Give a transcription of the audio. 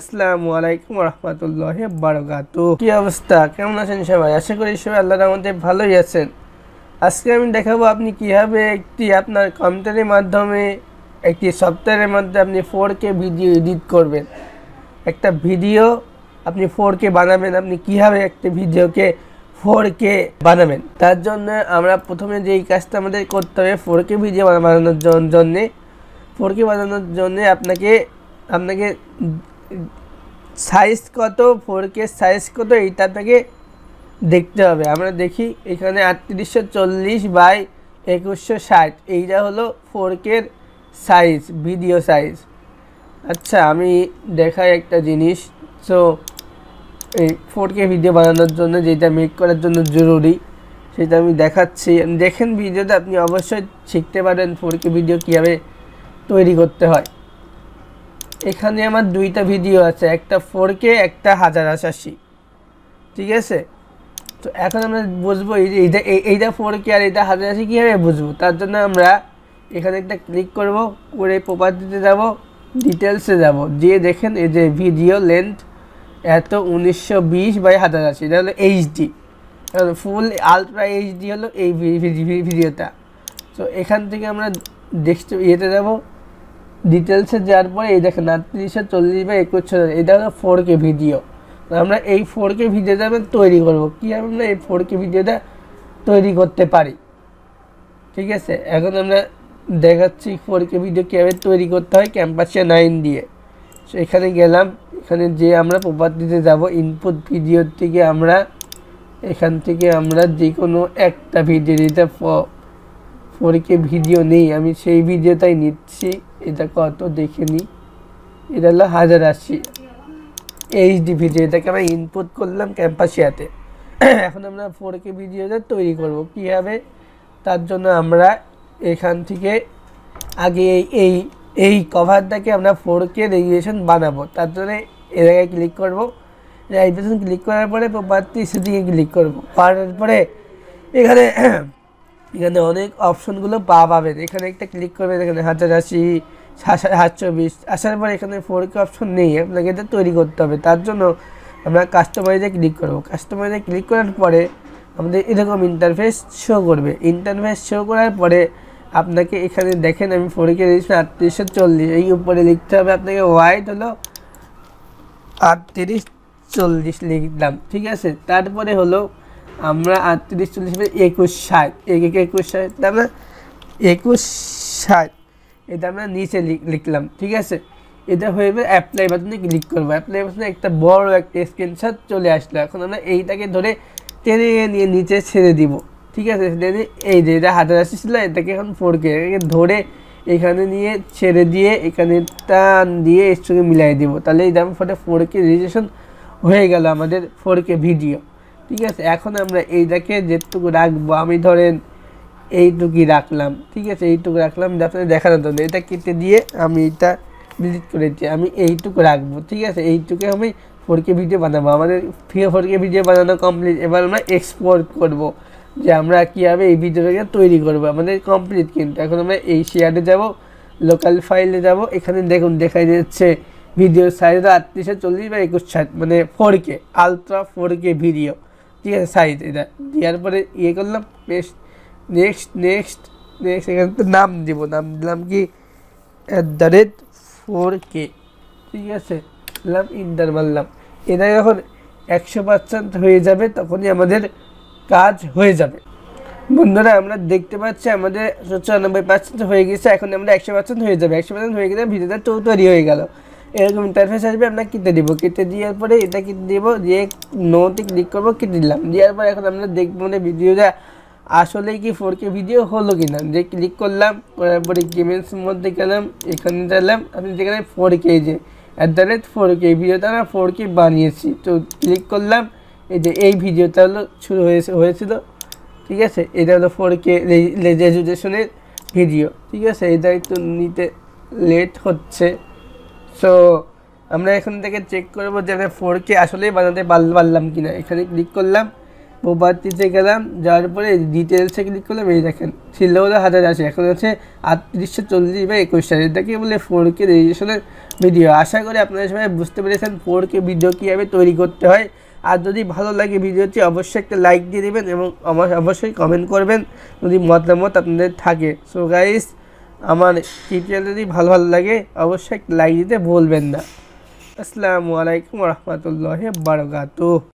আসসালামু আলাইকুম রহমতুল্লাহ বারকাত কি অবস্থা? কেমন আছেন সবাই? আশা করি সবাই আল্লাহর রহমতে ভালোই আছেন। আজকে আমি দেখাবো আপনি কীভাবে একটি আপনার কম্পিউটারের মাধ্যমে, একটি সফটওয়্যারের মধ্যে আপনি ফোর কে ভিডিও এডিট করবেন। একটা ভিডিও আপনি ফোর কে বানাবেন, আপনি কীভাবে একটি ভিডিওকে ফোর কে বানাবেন? তার জন্য আমরা প্রথমে যেই কাজটা আমাদের করতে হবে ফোর কে ভিডিও বানানোর জন্যে ফোর কে বানানোর জন্যে আপনাকে আপনাকে সাইজ কত ফোর কে সাইজ কত, এইটা আপনাকে দেখতে হবে। আমরা দেখি এখানে আটত্রিশশো চল্লিশ বাই একুশশো ষাট। এইটা হলো ফোর কের সাইজ ভিডিও সাইজ আচ্ছা আমি দেখাই একটা জিনিস। সো এই ফোর কে ভিডিও বানানোর জন্য, যেটা মেক করার জন্য জরুরি, সেটা আমি দেখাচ্ছি। দেখেন ভিডিওতে আপনি অবশ্যই শিখতে পারেন ফোর কে ভিডিও কীভাবে তৈরি করতে হয়। এখানে আমার দুইটা ভিডিও আছে, একটা ফোর কে একটা হাজার আশাশি ঠিক আছে? তো এখন আমরা বুঝব এই যে এইটা এইটা ফোর কে আর এইটা হাজার আশি কীভাবে বুঝব? তার জন্য আমরা এখানে একটা ক্লিক করব, করে প্রপার্টিতে যাব ডিটেলসে যাব। দিয়ে দেখেন এই যে ভিডিও লেন্থ এত উনিশশো বিশ বাই হাজার আশি এটা হলো এইচডি ফুল আলট্রা এইচডি হলো এই ভিডিওটা তো এখান থেকে আমরা দেখতে, ইয়েতে যাব। ডিটেলসে যাওয়ার পরে, এই দেখেন আটত্রিশশো চল্লিশ বা একুশ এটা হলো ফোর কে ভিডিও আমরা এই ফোর কে ভিডিওটা আমরা তৈরি করব। কীভাবে আমরা এই ফোর কে ভিডিওটা তৈরি করতে পারি? ঠিক আছে? এখন আমরা দেখাচ্ছি ফোর কে ভিডিও কীভাবে তৈরি করতে হয় ক্যাম্পাসে নাইন দিয়ে। সো এখানে গেলাম। এখানে যে আমরা প্রপার্টিতে যাব ইনপুট ভিডিওর থেকে আমরা, এখান থেকে আমরা যে কোনো একটা ভিডিও দিতে ফোর কে ভিডিও নেই। আমি সেই ভিডিওটাই নিচ্ছি। এটা কত দেখে নিই এটা হলো হাজার আশি এইচ এইচডি ভিডিও এটাকে আমরা ইনপুট করলাম ক্যাম্পাসিয়াতে এখন আমরা ফোর কে ভিডিওটা তৈরি করব। কীভাবে? তার জন্য আমরা এখান থেকে আগে এই এই কভারটাকে আমরা ফোর কে রেগুলেশন বানাবো। তার জন্য এ জায়গায় ক্লিক করব। রেগুলেশন ক্লিক করার পরে প্রপার্টি সেটিংয়ে ক্লিক করব। পাওয়ার পরে এখানে এখানে অনেক অপশনগুলো পা পাবেন। এখানে একটা ক্লিক করবেন, এখানে হাজার আশি সাতশো বিশ আসার পর এখানে ফোর কে অপশন নেই। আপনাকে এটা তৈরি করতে হবে। তার জন্য আমরা কাস্টমাইজে ক্লিক করব। কাস্টমাইজে ক্লিক করার পরে আমাদের এরকম ইন্টারফেস শো করবে। ইন্টারফেস শো করার পরে আপনাকে এখানে দেখেন, আমি ফোর কে দিয়েছি, আটত্রিশশো চল্লিশ। এই উপরে লিখতে হবে আপনাকে হোয়াইট হলো আটত্রিশ, চল্লিশ লিখলাম। ঠিক আছে? তারপরে হলো আমরা আটত্রিশ, চল্লিশ একুশ, ষাট। একুশ, ষাট আমরা একুশ, ষাট। এটা আমরা নিচে লিখলাম, ঠিক আছে? এটা হয়ে যাবে অ্যাপ্লাই বাটনে ক্লিক করব। অ্যাপ্লাই বাটনে একটা বড় একটা স্ক্রিনশট চলে আসলো। এখন আমরা এইটাকে ধরে টেনে নিয়ে নিচে ছেড়ে দিব, ঠিক আছে? টেনে এই যে এটা হাজার আশি ছিল এটাকে এখন ফোর কে ধরে এখানে নিয়ে ছেড়ে দিয়ে এখানে টান দিয়ে এর সঙ্গে মিলাই দিব। তাহলে এই দাম ফোনে ফোর কে রেজিস্ট্রেশন হয়ে গেল আমাদের ফোর কে ভিডিও ঠিক আছে, এখন আমরা এইটাকে যেটুকু রাখব, আমি ধরেন এইটুকুই রাখলাম, ঠিক আছে, এইটুকু রাখলাম আপনাদের দেখানোর জন্য এটা কেটে দিয়ে আমি এটা ডিলিট করেছি আমি এইটুকু রাখব, ঠিক আছে, এইটুকু আমি ফোর কে ভিডিও বানাবো, আমাদের ফোর কে ভিডিও বানানো কমপ্লিট এবার আমরা এক্সপোর্ট করব, যে আমরা কীভাবে এই ভিডিওটাকে তৈরি করব, আমাদের কমপ্লিট কিন্তু, এখন আমরা এই শেয়ারে যাব লোকাল ফাইলে যাব, এখানে দেখুন, দেখা যাচ্ছে ভিডিও সাইজ আটত্রিশশো চল্লিশ বা একুশ ষাট মানে four K ultra four K video ঠিক আছে সাইজ এটা দেওয়ার পরে ইয়ে করলাম বেশ নেক্সট নেক্সট নেক্সট এখানে তো নাম দিব, নাম দিলাম কি at the rate four K ঠিক আছে, দিলাম ইন্টার মারলাম এটা যখন একশো পার্সেন্ট হয়ে যাবে, তখনই আমাদের কাজ হয়ে যাবে। বন্ধুরা, আমরা দেখতে পাচ্ছি আমাদের চুরানব্বই পার্সেন্ট হয়ে গেছে, এখন আমরা একশো পার্সেন্ট হয়ে যাবে। একশো পার্সেন্ট হয়ে গেলে ভিডিওটা তৈরি হয়ে গেল। এরকম ইন্টারফেস আসবে, আমরা কেটে দিব। কেটে দেওয়ার পরে এটা কেটে দিব, দিয়ে নোতে ক্লিক করব, কেটে দিলাম। দেওয়ার পরে এখন আমরা দেখব মানে ভিডিওটা আসলে কি ফোর কে ভিডিও হলো কি না যে ক্লিক করলাম, করার পরে গেমেন্স মধ্যে গেলাম, এখানে গেলাম আপনি যেখানে ফোর কে যে at the rate four K ভিডিওটা আমরা ফোর কে বানিয়েছি। তো ক্লিক করলাম, এই যে এই ভিডিওটা হলো, শুরু হয়েছে, হয়েছিল। ঠিক আছে? এটা হলো ফোর কে রেজুলেশনের ভিডিও ঠিক আছে? এটা একটু নিতে লেট হচ্ছে। সো আমরা এখান থেকে চেক করব যে আমি ফোর কে আসলেই বানাতে পারলাম কি না এখানে ক্লিক করলাম প্রপার্টিতে গেলাম, যাওয়ার পরে ডিটেলসে ক্লিক করলাম, এই দেখেন ছিল হলো হাজার আছে এখন আছে আটত্রিশশো চল্লিশ বা একুশ সাল এটাকে বলে ফোর কে রেজিস্ট্রেশনের ভিডিও আশা করি আপনারা সবাই বুঝতে পেরেছেন ফোর কে ভিডিও কীভাবে তৈরি করতে হয়। আর যদি ভালো লাগে ভিডিওটি, অবশ্যই একটা লাইক দিয়ে দেবেন এবং আমার অবশ্যই কমেন্ট করবেন যদি মতামত আপনাদের থাকে। সো গাইস আমার টিউটোরিয়াল যদি ভালো ভালো লাগে, অবশ্যই লাইক দিতে ভুলবেন না। আসসালামু আলাইকুম রহমতুল্লাহ বারকাতুহ।